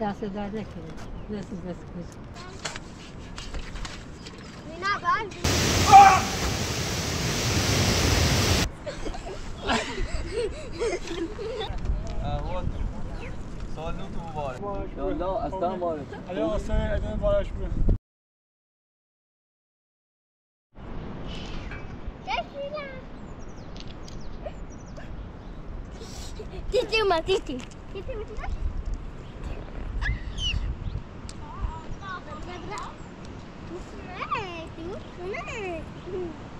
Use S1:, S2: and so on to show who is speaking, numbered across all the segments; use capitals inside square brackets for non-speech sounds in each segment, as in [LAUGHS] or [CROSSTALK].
S1: Da
S2: cidade aqui, nessas duas coisas. Vem na
S3: base. Ah!
S1: olun, bu var.
S4: Yolda
S2: aslan var. Alo, sen
S4: edin
S2: var aşkım. matiti. Kitty, what is.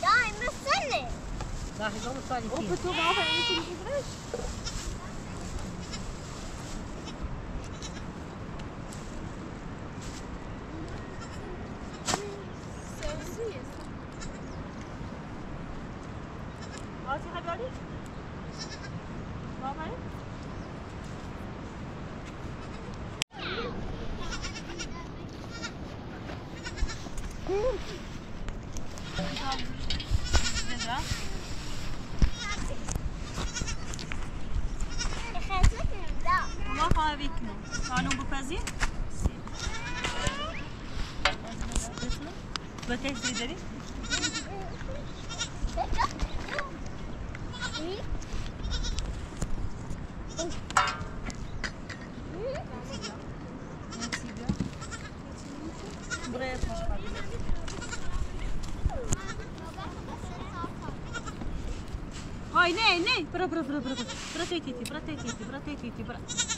S2: Ja, ik moet zonnen. Daar is allemaal zonnetje. Op het toeval van eentje is het rust. Ой, не, не, про, про,
S1: про, про, про, про, про, про, про, про,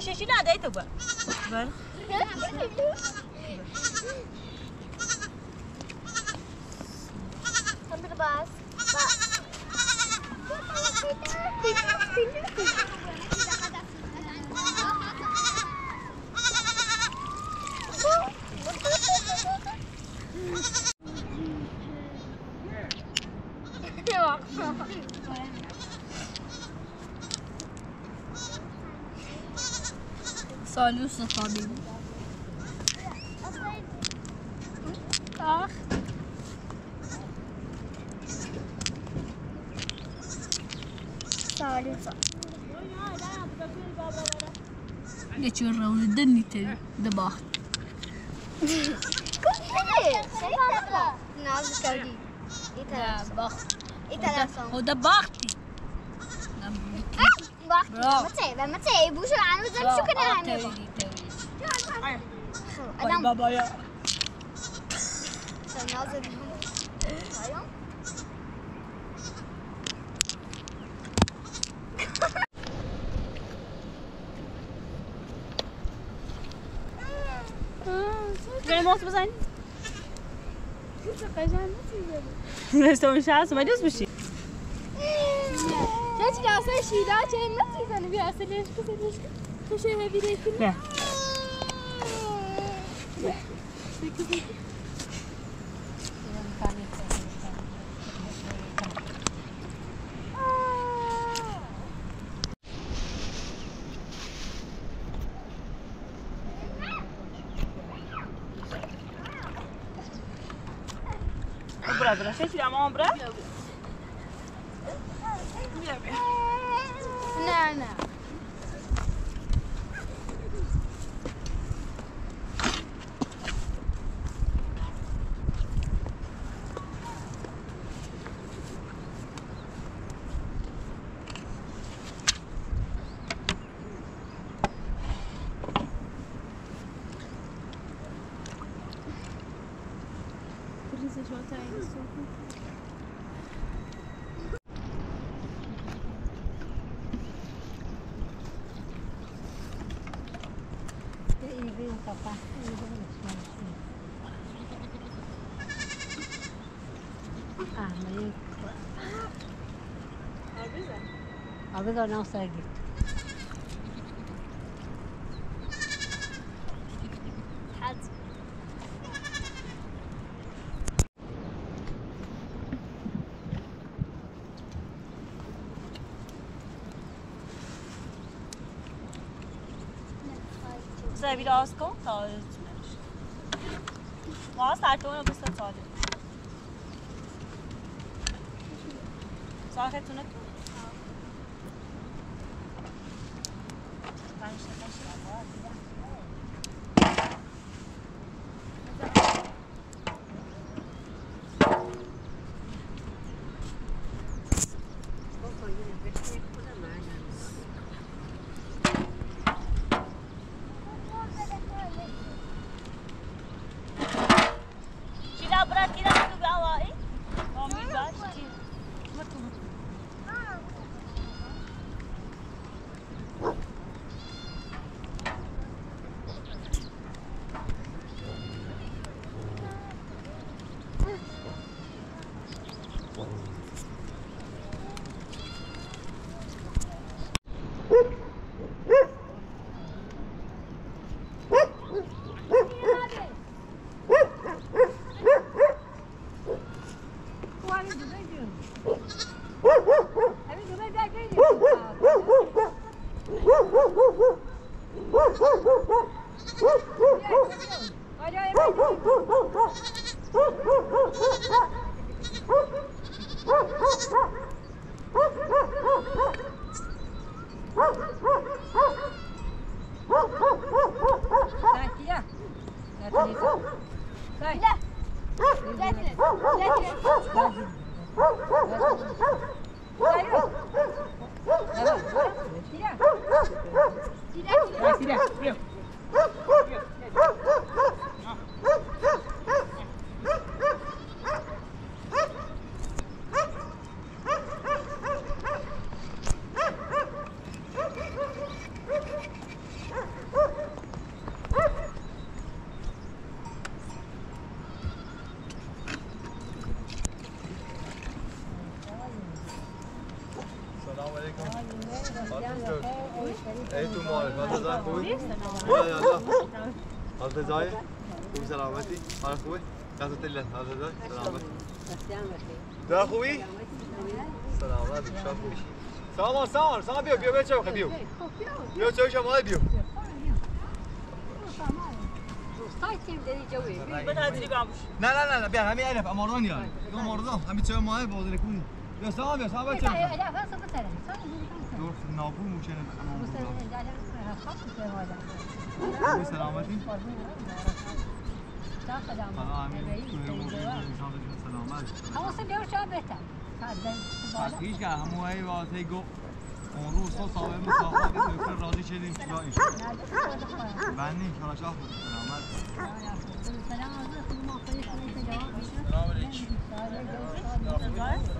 S1: শেষই
S4: না দেয় তো বা।
S1: Я
S4: черра уже дни
S1: тебе дебах.
S4: هو
S1: بختي
S4: بختي ما تعيب وشو عنو زم شو
S1: كنا
S4: نعمل
S5: بابا يا
S4: نازل
S2: بریم موت بزنی رستوران هست اومدی دوست بشی
S4: چه اصلا شیدا چه نمیزنه بیا اصلش کسلش خوشه هبیره
S2: نه برا Ahmet. Abi de nasıl gitti? Güzel bir ağız kol. هاتونا بوسطة صادق صار هاتونا چه شما بیا
S1: به تدریج باموش
S2: نه نه نه بیا همین علف اماردان یا دو اماردان همین چه ماه بازی کنی بیا سامان بیا سامان چه دور نابو موچه نه سلامتی. سلام سلامت
S4: Havası bir uçağı beter.
S2: تحقیق کرد همون ای واسه Onu sol sağlayalım sağlar bir öpür razı çedim ki daha iş. Ben neyim ki alacak bu selamlar. Selam hazır. Selam aleyküm. Selam aleyküm.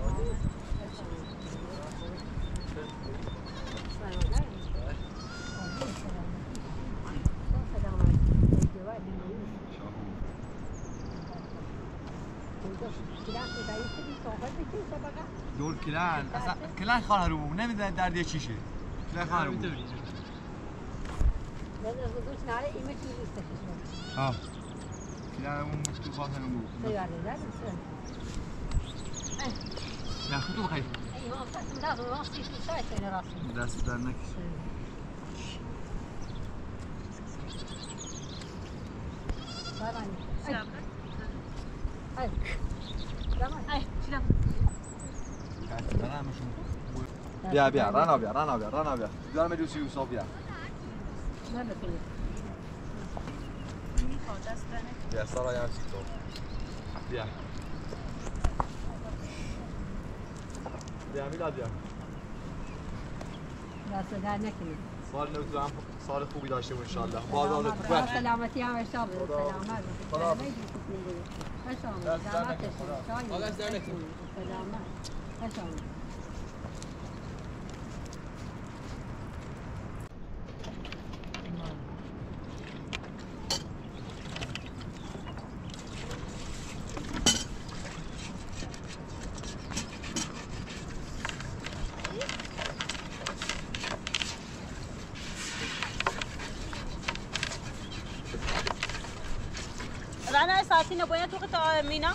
S2: کلن اصلا کلن خانه رو بود نمی‌دونه درد یه چیشه کلن خانه رو بود ها کلن اون تو رو بود نه؟ خود تو بخیر دست در نکش بیا بیا رانا بیا رانا بیا رانا بیا دارم میدوسی یوسف بیا بیا سارا یا چی تو بیا بیا میلاد بیا
S4: دست در نکنید
S2: سال نو تو هم سال خوبی داشته باش ان شاء الله بازار تو بخیر
S4: سلامتی هم اشتاب سلامت
S2: خدا.
S4: سلامت Voy
S1: a tocar Mina.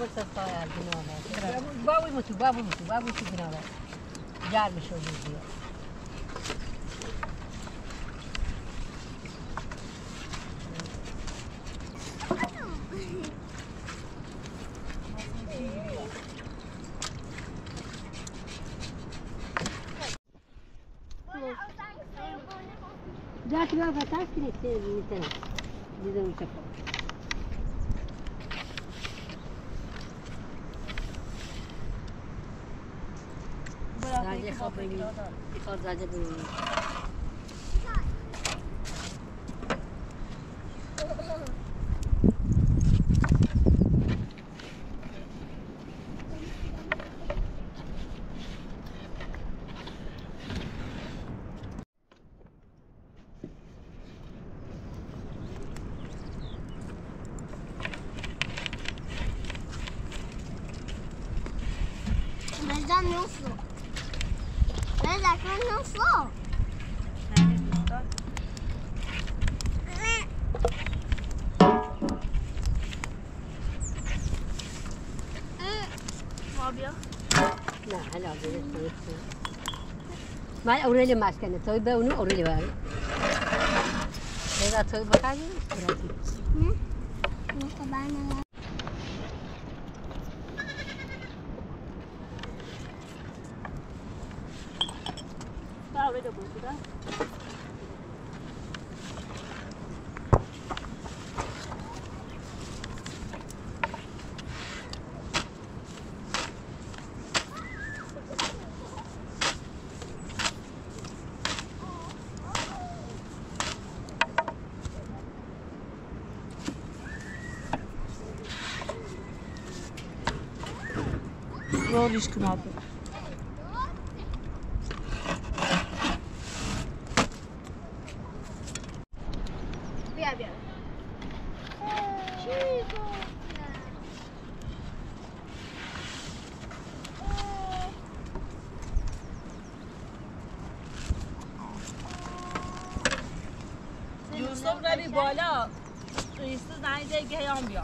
S1: بس الطيار جنوبة.
S4: باوي متو باوي متو باوي متو جنوبة. جال مش هو دیگه جاتی بابا تاس کنید می‌تونه دیدم چکو زاجه خواب ببینید خواب زاجه ببینید مال اوریلی ماشکنه توی به اونو
S1: اوریلی بگیم بگیم توی بخواهیم Roll knapı.
S6: بیا بیا
S1: یوسف روی بالا قیسی زنی ده گیان بیا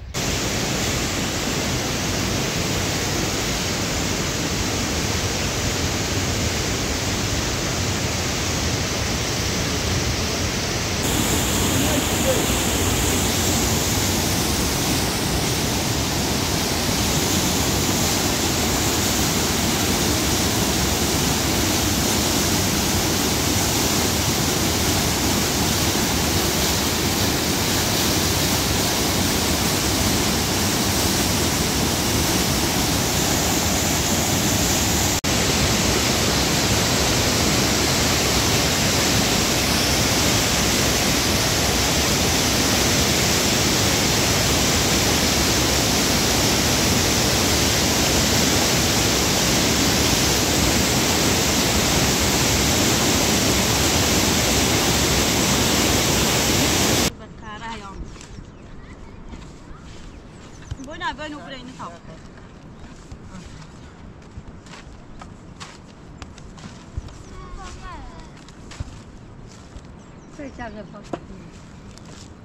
S4: شغله فوق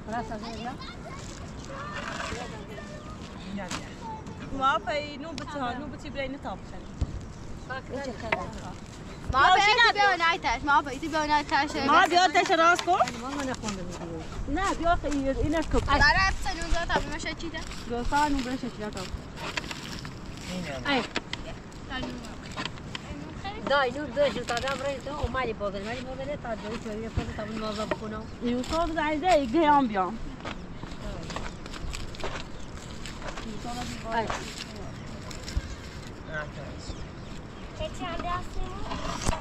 S4: خلاص هذا
S1: ما في نو بتها نو بتي برayını tap.
S6: ما بیا بیا نایتش ما بیا بیا نایتش
S1: ما بیا تش راست کن.
S4: ما نخون
S1: نه بیا خیر اینش کن.
S6: داره سنون داد تا میشه چیده
S1: dai nu
S6: dă și aveam vrei să o mai bogă,
S7: mai bogă
S1: de
S7: tată, uite, eu
S6: fac să
S7: nu mă pună. Eu
S1: tot da
S8: ide, e greu
S9: ambio. Ai. Ce ce am de asemenea?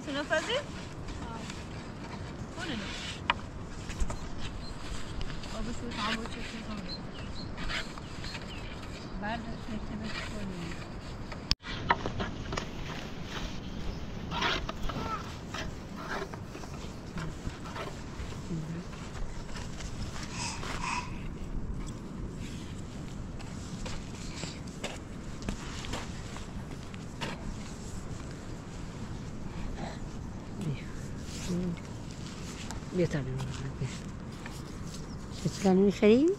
S9: se não fazer? كان شيء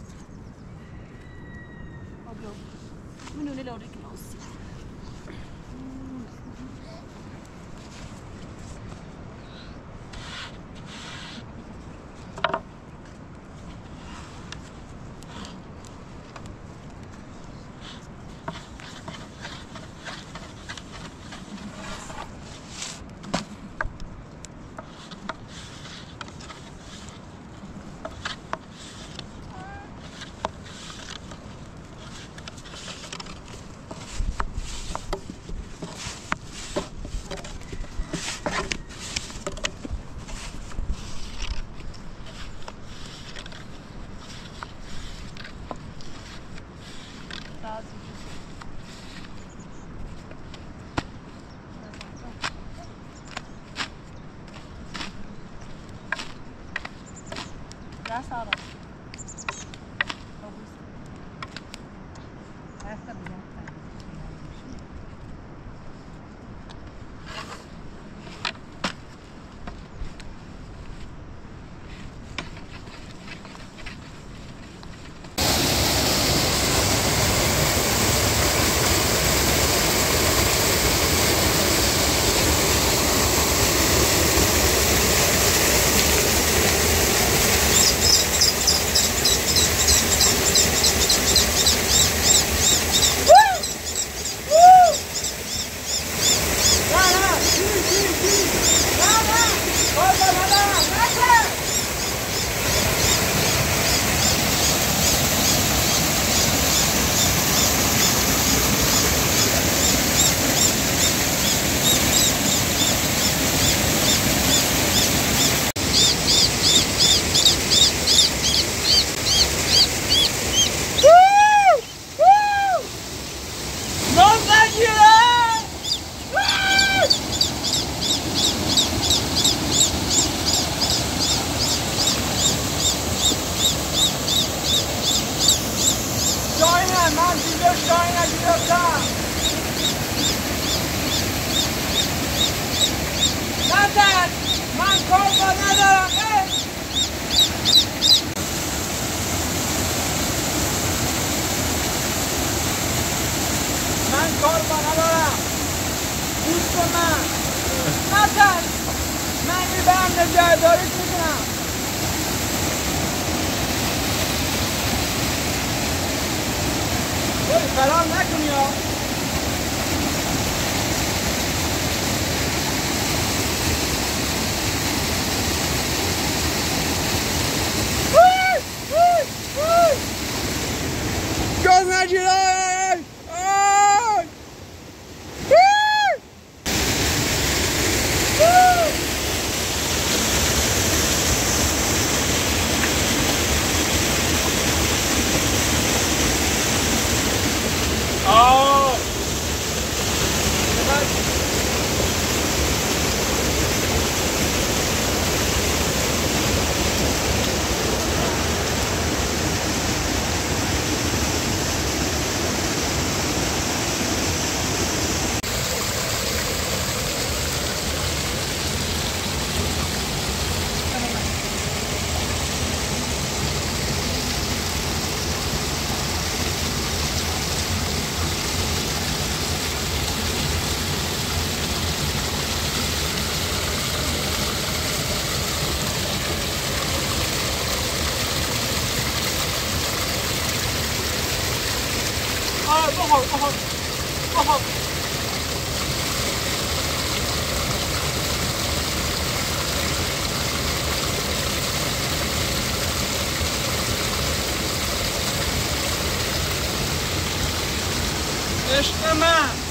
S3: Este eu tomar.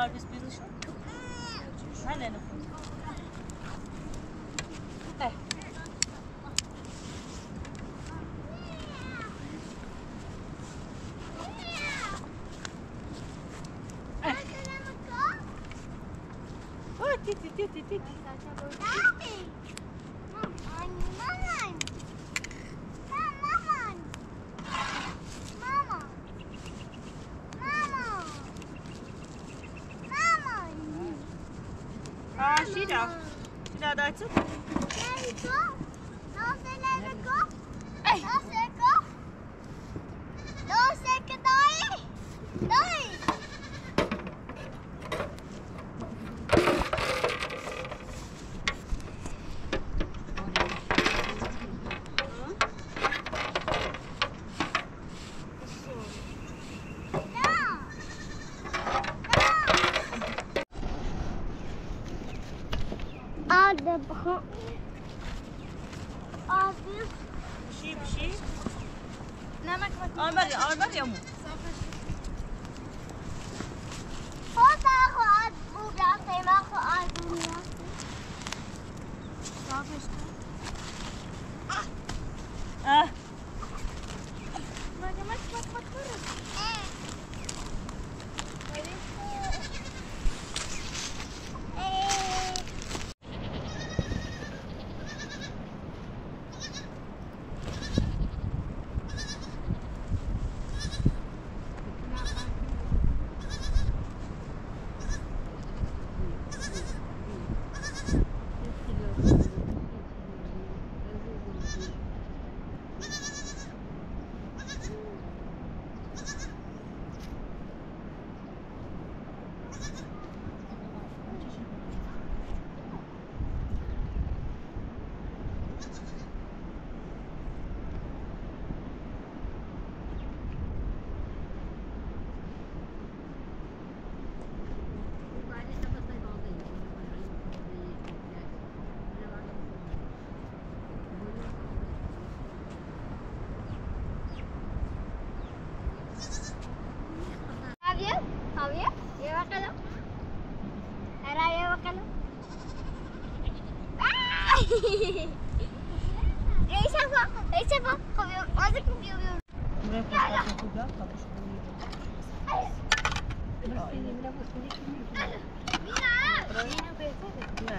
S3: are these business that's okay.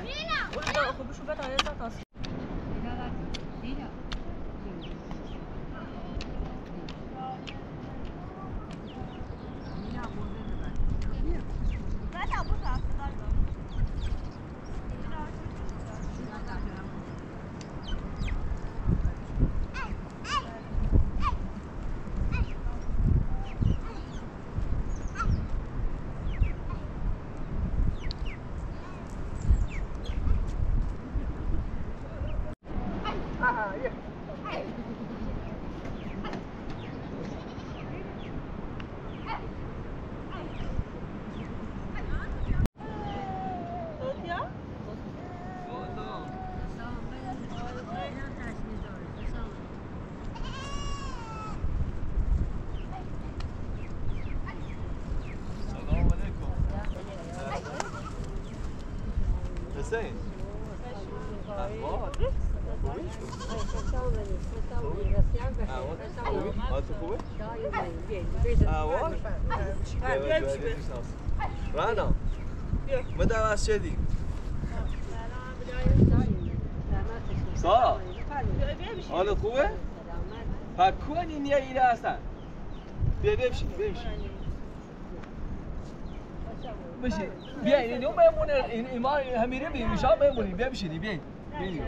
S3: Bila aku bersyukur. شدي سارا حالت خوبه؟ پکوانی نیا ایره هستن. بیا بشین بیا بشین. بشین. بیا این اون میمونه این ایمان همیره بیم شام میمونی بیا بشینی بیا. بیا.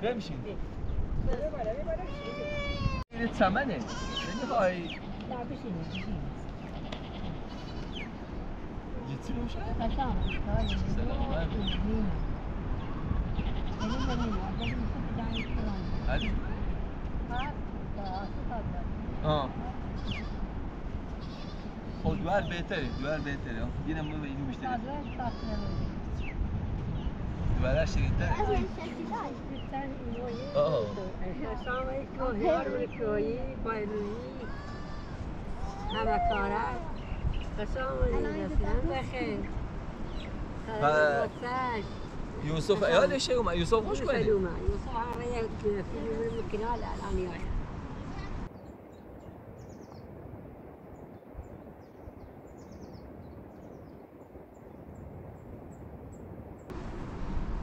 S3: بیا بشین. این سمنه نمی‌خوای Hadi. Ha. O güver beter, güver beter ya. Yine mi ve ilmiş dedi. Güver her şey gider.
S2: Oh. Şamayı koyu, armayı koyu, bayrağı, hamakara.
S3: و- یوسف ایالشه اومد. یوسف خوش کنی
S2: یوسف هر یک فیلم کنال الان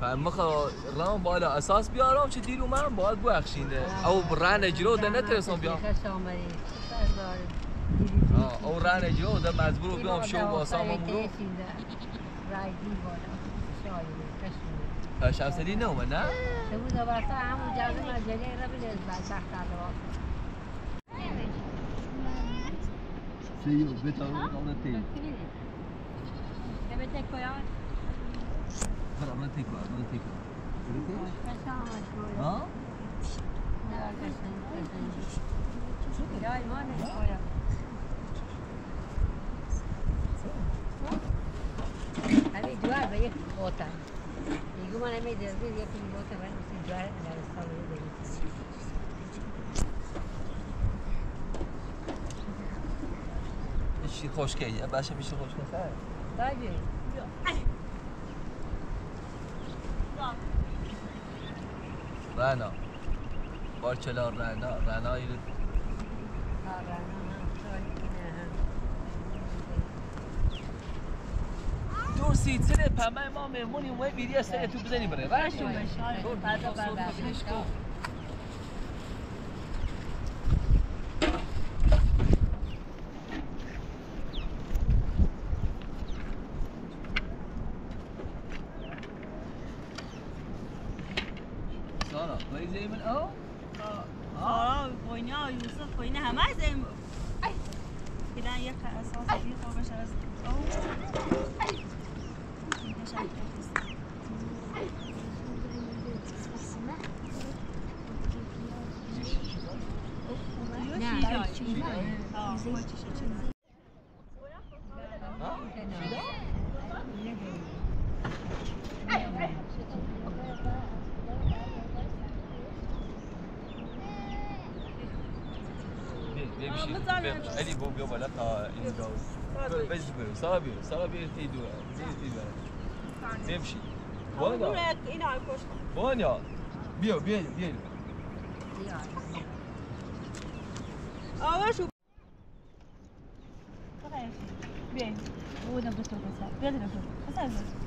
S3: فمخا رام بالا. اساس بیارم چه دیرو من باید بخشینه او رن اجرو ده نترسم بیام.
S2: قسام
S3: آه، او رن اجرو ده مجبور بیام شو با سامم رو
S2: رای دی بالا. شاید کشمیر
S3: شمسلی نه اومد نه؟
S2: بود؟ واسه همون جلو مجله را بده از سخت
S3: سیو بتا رو دام تی
S2: که بده کویان
S3: برام تی کو برام تی کو
S2: قسام کویان
S3: ها
S2: نه قسم قسم یا ایمان کویان همین دوار به یک بوتن میگو من همین دربی یک بوتن من مثل رو
S3: چی خوشگه یه باشه میشه خوشگه خیر
S2: باجی
S3: رنا بارچلا رنا سیت سنه پمه ما مهمونی اومه بیری از سنه تو بزنی بره رشتو علي بو بيوم ولا تا بس برو سارا بيرو سارا بيرو تي دو تي دو بيمشي وانیا
S1: اینا کشت
S3: وانیا بیا بیا بیا
S1: آواشو بیاین بودم دو تا بسر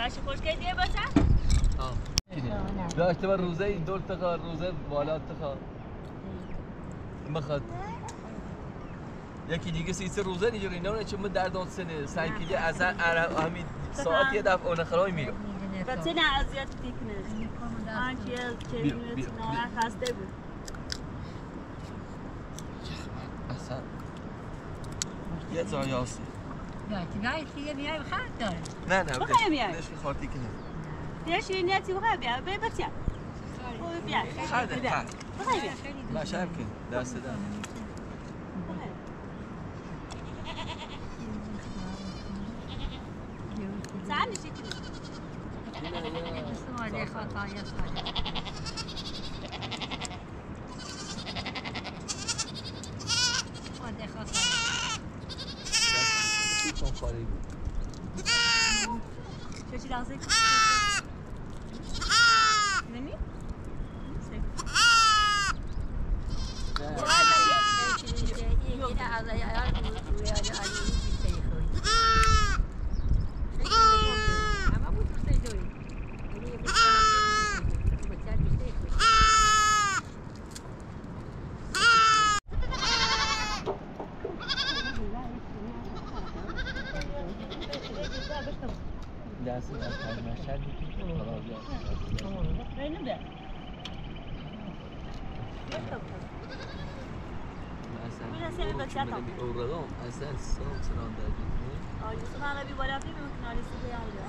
S1: فرش خوش
S3: داشته بر روزه این دور تخا روزه بالا تخا بخواد. یکی دیگه سی سه روزه دیگه اینا چون من در داد سنه؟ سنگیده اصلا همین ساعت یه دفعه اون خرای میره.
S1: بچه نه اذیت دیکنه. آنچه که
S3: بیا، بیا،
S1: نه خسته بود.
S3: اصلا یه زایاسی نه نه
S1: بخوایم بیای.
S3: بهش خاطی کنه
S1: بیا شیرینیتی بخواه بیا بیا بچه بیا.
S3: خرده
S1: بیا
S3: خرد
S1: بخواه بیا.
S3: مشرب کن دست دست
S1: سهل میشه که
S3: چون خالی بود
S1: چه چی لحظه نمی؟
S3: دست از مشهد
S1: اینو بیا Biraz seni bekletem.
S3: Uğradım. Sağ sıran da
S1: آه یوسف عربی بالا فی ممکن آلی سیده یالده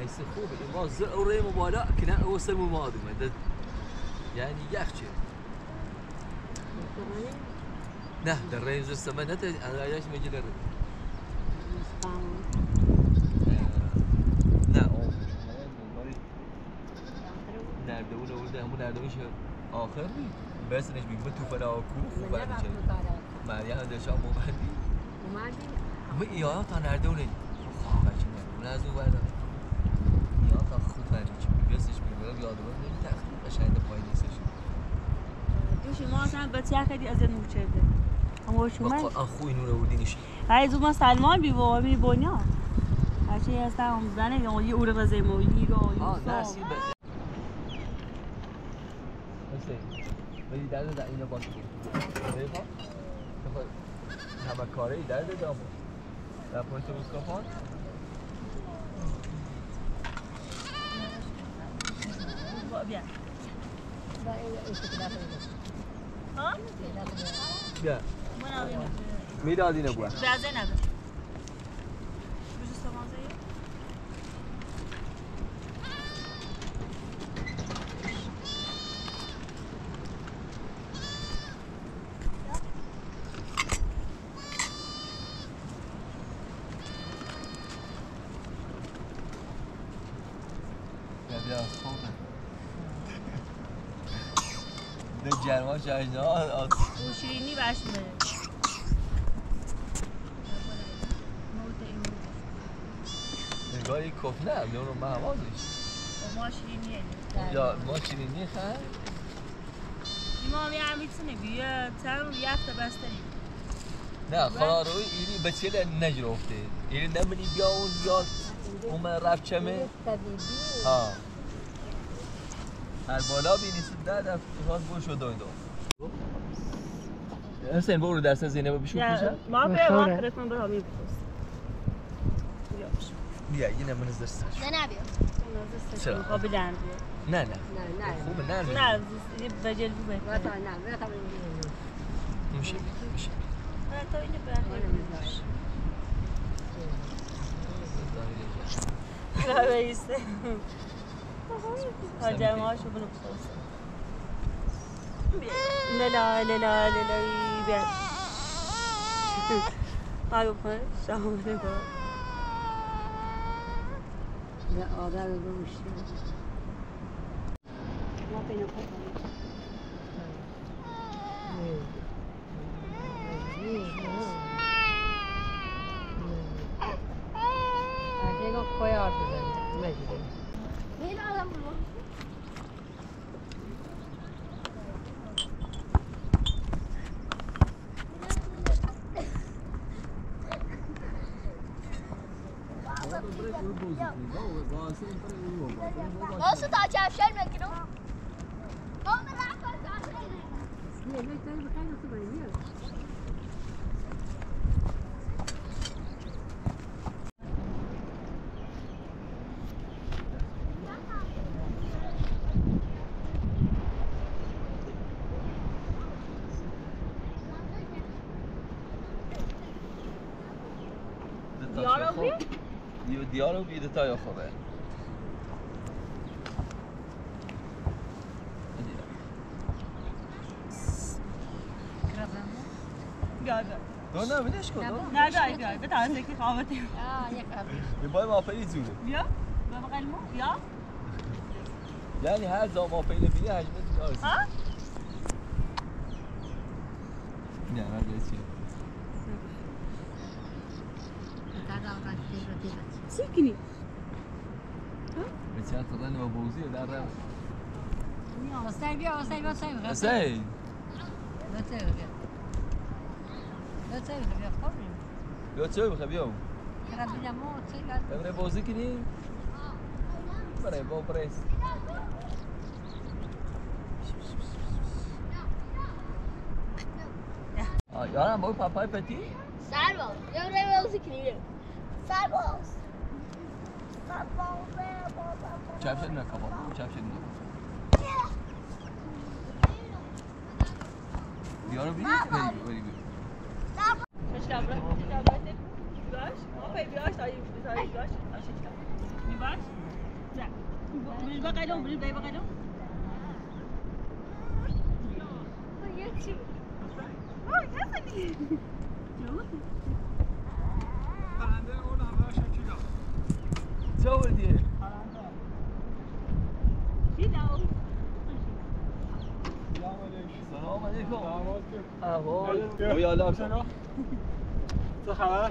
S3: ليس خوب ما زر أوري مبالاة كنا أول سنة ماضي ما ده يعني يخشى نه در رنج السماء نت أنا ياش مجي در نه او oldu bu nerede bu şey آخر بس نش بيجي تو فلا كوف وبعد كده ما يعني ده شام مبادي ما يا تا nerede o ne بچه نه از اون بعد یا تا خود فرمی چی بیستش میگم یادم نمی تخت قشنگ پای نیستش.
S1: دوشی ما اصلا بچه خیلی از این موچرده اما شما؟
S3: با خوی نور بودینش
S1: های زو ما سلمان بی بابا می بونیا هرچی هستم هم زنه یا یه اوره غزه مولی رو
S3: آه نسی به مثل ولی درد در اینو باشه همه کاره درد دامو در پشت مسکافان
S1: بیا. ها؟
S3: بیا
S1: من آبیم
S3: می‌داد اینو بوا
S1: برزه نده بجو سمازه
S3: بیا بیا خوبه ده آت
S1: او شیرینی بش میره
S3: نگاهی کف نه بیانو محوازش
S1: ما شیرینیه.
S3: یا ما چینی خواهد
S1: ایمام یه همیتونه بیه تم یفت بستری
S3: نه خلاروی ایری به چیل نجرفته. ایری نمینی بیا اون بیا اون من رفت چمه ها هر بالا بینی سید ده دفت Hüseyin bu orada dersen Zeynep'e bir şey okuyacağım. Ya, ma be
S1: ma kretmen daha mı Ya yine mi
S3: nazar saç? Ne ne yapıyor?
S10: Nazar saç.
S3: Hobi
S1: lan diyor.
S3: Ne ne? Ne ne? Hobi
S1: ne ne? Ne becer bu
S3: be. Vata
S1: ne? Vata ne? Müşe. Müşe. Vata öyle be. Kahveyse. Hacı maaşı bunu bulsun. ne? لا
S2: لا
S1: لا لا biber.
S2: Abi bana sağlık var.
S4: Ya adam ölmüş. Ne yapayım? Posso dar
S2: a chave aqui não? یا رو بی دیتا
S1: یه
S3: خوه. گرازم؟ گادا. تو نا
S1: ودیش کو
S3: دو؟
S1: نردای دیتا هم دیگه خابتیم. آ،
S2: نه قابیش.
S3: یه بوی مافیل زوره.
S1: یا؟ ما واقعا مو؟ یا؟
S3: لا نهال ز مافیل بینی اجبز آسی.
S1: ها؟
S3: کی چی
S1: کنی؟
S3: به چه حتی دن و بوزی در رو
S2: آستای بیا آستای بیا آستای بیا
S3: آستای
S2: بیا آستای بیا آستای بیا
S3: بیا چه بخواه بیا امره بازی کنیم بره با برس یارم بای پاپای پتی
S4: سر با امره بازی کنیم Servoz. Çerçeğini de
S3: kapat. Çerçeğini de kapat. Diyorum bir öyle bir öyle
S1: bir. Ich glaube, ich glaube, ich weiß, ob ich weiß, ob ich weiß, ob ich weiß, ob ich weiß.
S7: Ja. Will ich bakayım,
S3: will ich
S1: bakayım.
S3: Oh, yes. Oh, yes. کجا بودی؟
S7: سلام علیکم.
S3: احوال
S7: بیا
S3: لب
S7: کن چه خبر؟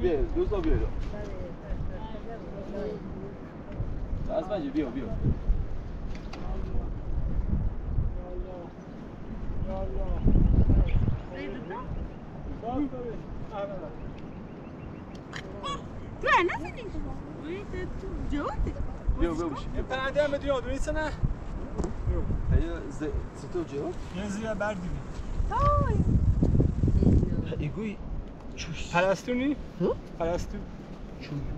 S3: بیا دوستا بیا. از منجه بیا بیا. Thank you.
S7: Gle, ne vidiš?
S1: Vidite tu, džoti.
S3: Bio, bio biš. E pa
S7: ne, me dio,
S3: odvica
S7: ne? E ja,
S1: zde, se
S3: to
S7: džel?
S3: Ne
S1: zija
S7: berdimi. Aj.
S2: Egoi,
S1: çuş. Palastuni? Hı? Palastuni.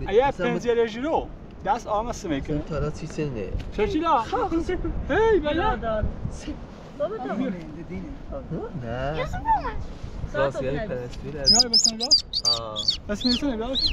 S1: Eğer pencereci o, ders alması mı ekran? Tarası ise ne? Şaşila. Hey bela.
S7: Baba da mı? Ne? Yazık olmaz. Saat olmaz. Ne? Ben sana biraz. Aa. Ben
S3: sana biraz.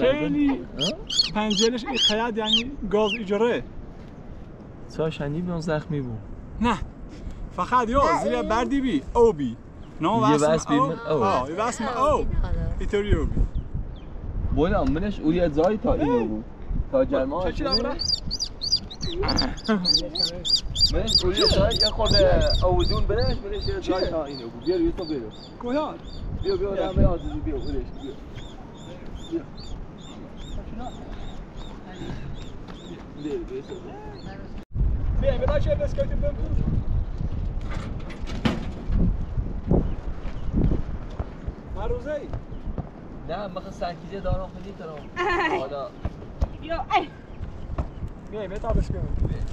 S7: خیلی پنجرش این خیاد یعنی گاز اجاره.
S3: ساشنی بیان زخمی بود
S7: نه فقط یا زیر بردی بی او بی. نه
S3: یه
S7: واسم او. آه یه واسم او. اینطوری او بی.
S3: بولم منش او یه زای تا اینو بود تا جرما
S7: چه
S3: منش او یه زای یه خود اودون بنش منش یه زای تا اینو بود بیا یوسف بیا
S7: کویان
S3: بیا بیا آدم بیا آزادی بیا بولش بیا
S7: Bine, mi-a dat și el descăutit
S3: în curg. Maruzei? Da, mă că s-a
S1: închizit doar
S7: o hânită rău. Eu,
S3: ai! Bine, mi-a dat descăutit.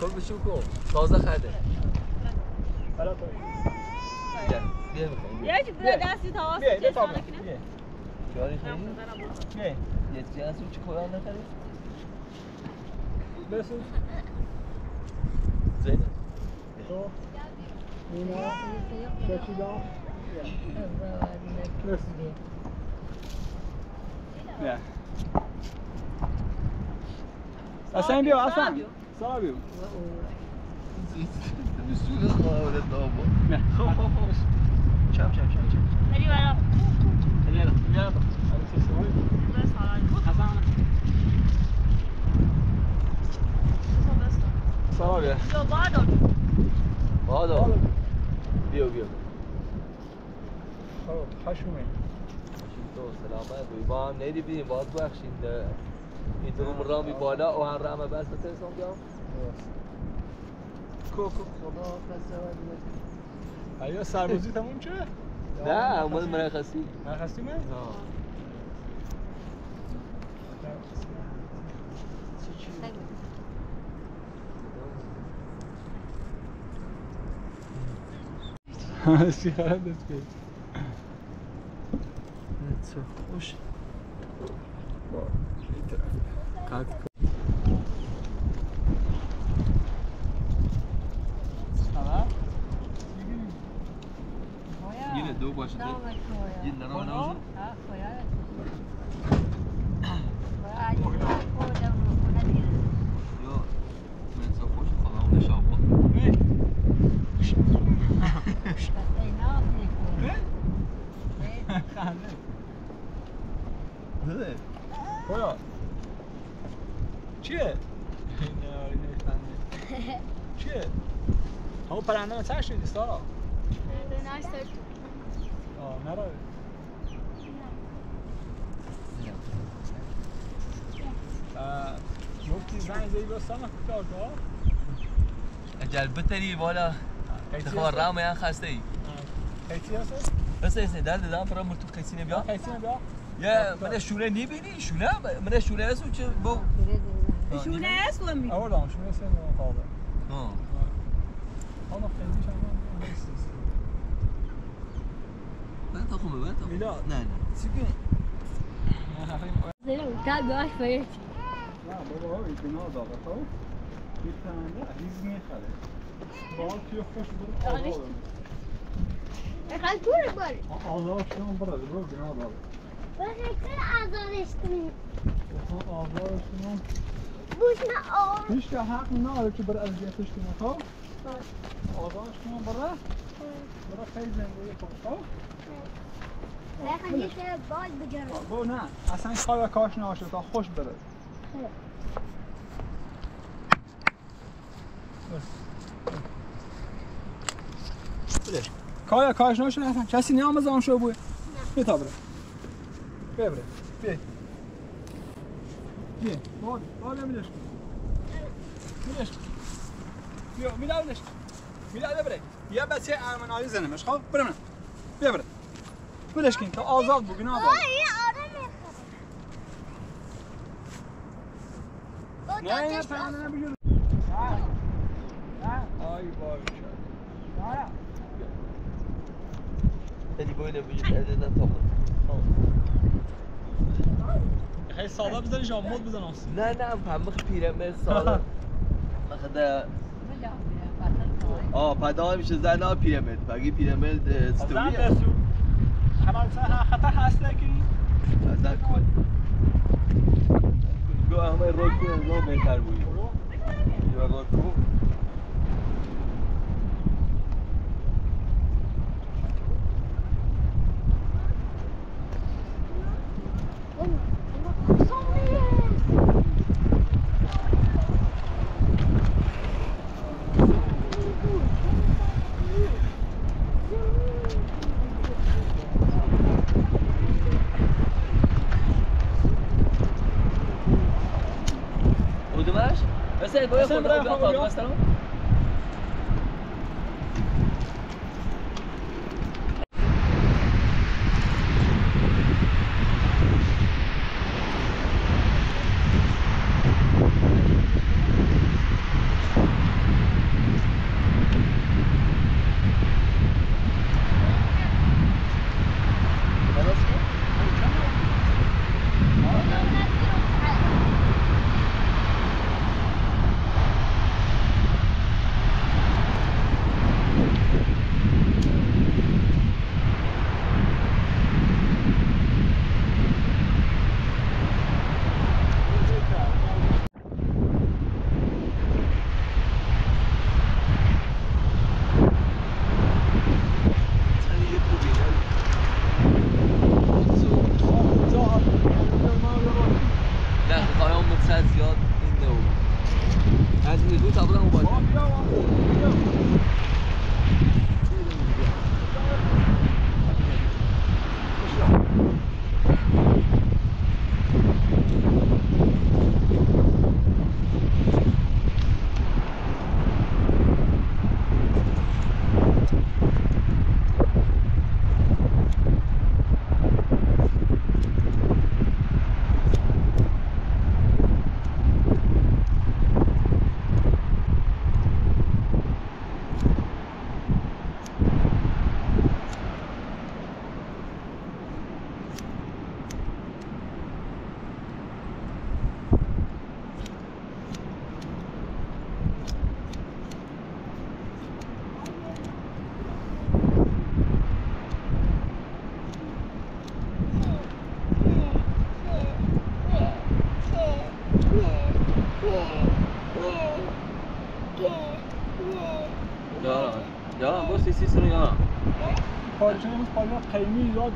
S7: Kol bichim
S3: kol. Toza hadi.
S1: Bia, bia. Bia, bia. Bia, bia.
S7: Bia, bia.
S1: Bia,
S7: bia.
S1: Bia, bia.
S7: Bia,
S3: bia. Giovanni
S7: Fellini?
S3: Eh. Jetzt ja so ci koyan
S7: ne
S3: kadar?
S7: Nasıl? Zeynep. So. Nina. Kaçıdan. Nasıl? Ya. Hasan diyor,
S3: Hasan. Sağ yapıyorum.
S7: Üstüne
S3: sağ öyle daha bu.
S1: Çap çap
S7: çap çap. Hadi bakalım. Bia.
S1: بیا بادو
S3: بادا بیا بیا.
S7: خب خشومه
S3: تو سلامت بی با هم نیدی بیم باز بخشین این تو رامی بالا و هم رمه. بس بترسم بیام. کو کو. خدا
S7: آیا سربازی تموم شد؟
S3: نه اومد مرخصی.
S7: مرخصی. من؟ چی خراب دست که
S3: چه خوش
S7: رو تر شدی سارا آه نرا گفتی زنگ زدی بستم کار کار
S3: اجل بتری بالا تخوار رام یا خسته ای.
S7: قیچی هست؟
S3: بس ایسه درد دام برام تو قیسینه بیا.
S7: قیچی بیا
S3: یا من شونه نمیبینی شونه من شونه است چه بو.
S1: شونه است و می
S7: آوردم شونه سه نو قابل
S3: ها.
S7: حالا خیلی
S3: من تا خوبه من تا.
S7: میلاد.
S3: نه نه.
S7: سیگی نه بابا ها ایتنا داغه خب یه پرنده ریز می‌خره. بال توی خوش برو
S1: آره.
S7: آزاد آزاد شما برو برو بنا داغه آزاد شما هیچ که حق نداره که بر اذیتش کنه خب؟ آزاد شما برو. برو خیلی زندگی کن خب؟ برو نه. اصلا کار کاش نباشه تا خوش بره.
S3: بلش.
S7: کار کاش نباشه اصلا کسی نیامد آن شو بوی. بیا تا بره. بیا بره. بیا. باد بلش کن بلش کن. بیا. میلا بیا بره یه بچه ارمنایی زنمش. خب بره من. بیا بره. بلش کن تا آزاد بو گناه داره نه نه پرنده نبیجور آی بای
S3: Hadi böyle vücut topla.
S7: خیلی ساده بزنی جامد بزن آسی
S3: نه نه پمخ پیرمرد سالا خدا آه پدال میشه زن ها پیرمرد بگی پیرمرد
S7: زن خبر خطر هست نکنی
S3: زن کن همه رود کنن رو بهتر بوید یا کن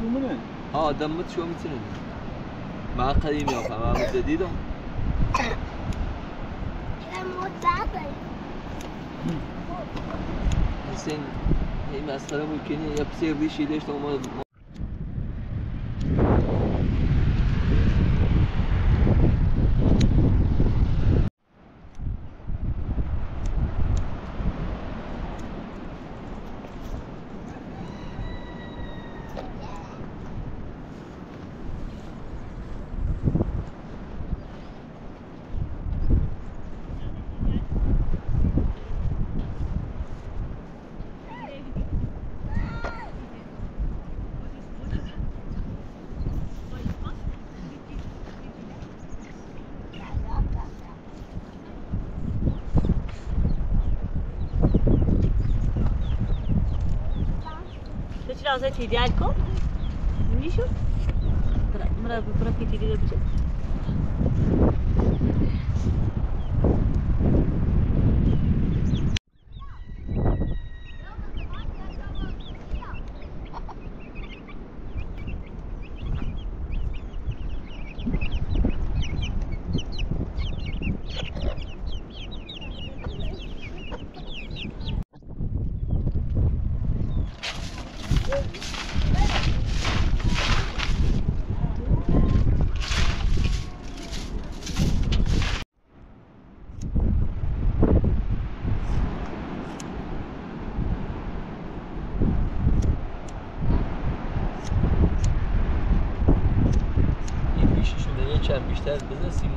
S7: dumunu.
S3: ها دمت شو می‌تونی مع قدیم یا فهم هم جدیدم حسین این مسخره ممکنه یه پسر دیشی داشت اومد
S1: Myślałam, że ci dziadko. Misiu? Dobra,
S3: mra, mra, mra, mra, mra, mra, mra,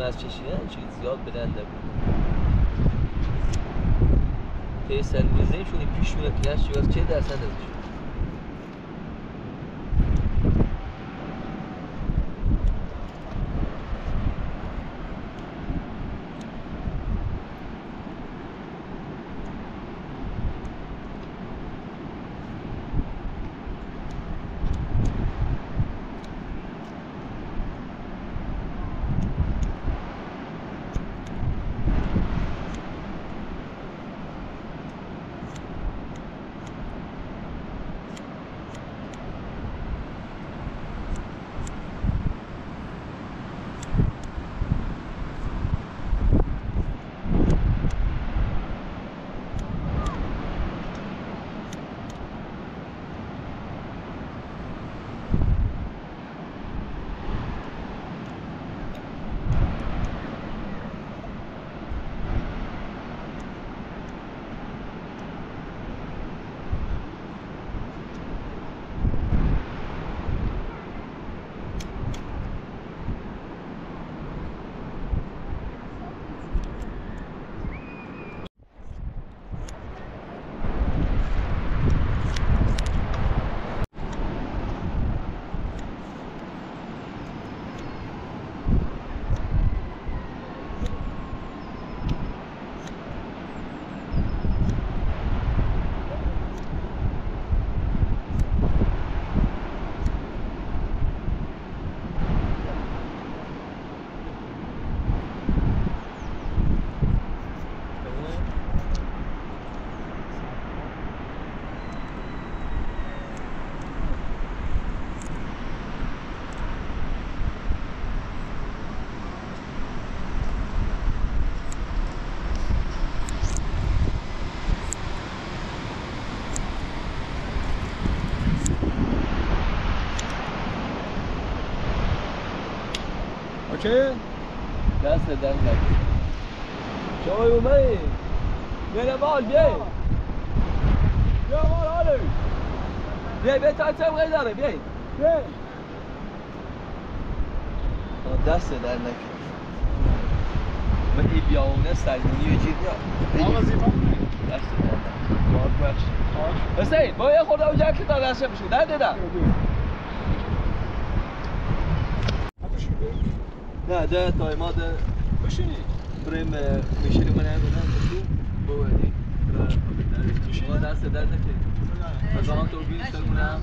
S3: از چشیدن چیز زیاد بلنده بود. تیسن می‌زنیم شون این پیششونه پیش چیز چه درصد ازش
S7: اوکی؟
S3: دست در نکن شما اومدی. بیاین مال بیاین بیا مال حالو بیاین بیاین تا چه غیر داره بیاین
S7: بیاین
S3: دست در نکن. من این بیاونه سلمونی و جید یا
S7: آقا زیفا
S3: دست در نکن. حسین با یه خورده اونجا که تا دسته بشو در. دیدم نه ده تا ما ده
S7: بشینی
S3: بریم میشیلی من هم بدم بشو بودی ما دست در نکن از آن تو بیل سرمونم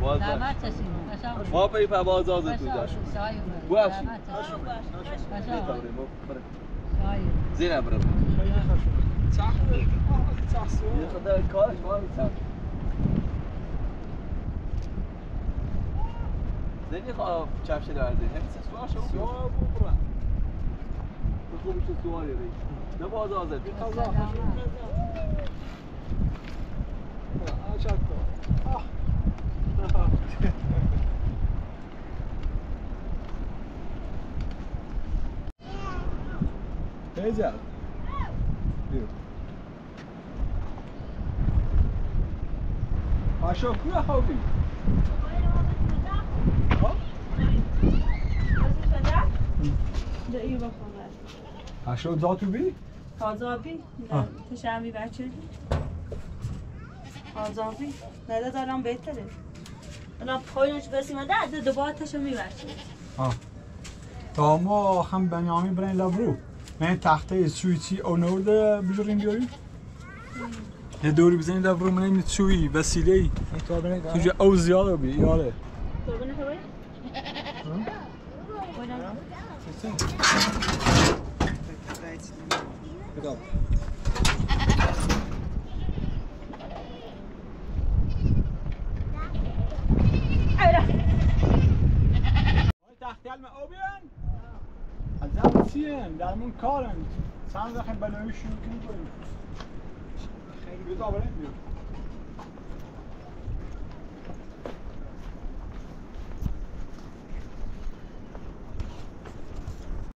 S3: باز باش. ما پی باز آزه تو. داشت
S4: سایه
S3: بو
S4: زحمت
S3: افشین.
S4: چشیم.
S3: بیا
S4: قشنگ.
S3: تا بریم، برو.
S4: سایه.
S3: زینب برم
S7: خیلی خوش چرخ آه چرخ سوار
S3: یه خدا کارش ما میتم زنی خواه چفشه درده نمیسه سوار شو
S7: سوار بود؟ برن
S3: تو خوبش تو سواری ری نه باز آزد
S7: تازه خوشون آه چرخ آه. [LAUGHS] kuya havdi.
S1: ده بخوام
S7: Aşağı zatü bi?
S1: آزابی
S7: آه.
S1: تشمی بچه آزابی نه دارم بهتره الان پایینش برسیم ده دوباره تشمی بچه
S7: Ha. Dama هم بنیامین برن لبرو. من تخته سویتی اونورده بجوریم بیاریم. یه دوری بزنید لبرو من این سوی وسیله ای. تو جا او زیاده بی یاله.
S1: تو بینه
S7: هم چیه درمون کارن چند وقت بلایی شروع کنیم کنیم خیلی بیتا بریم بیان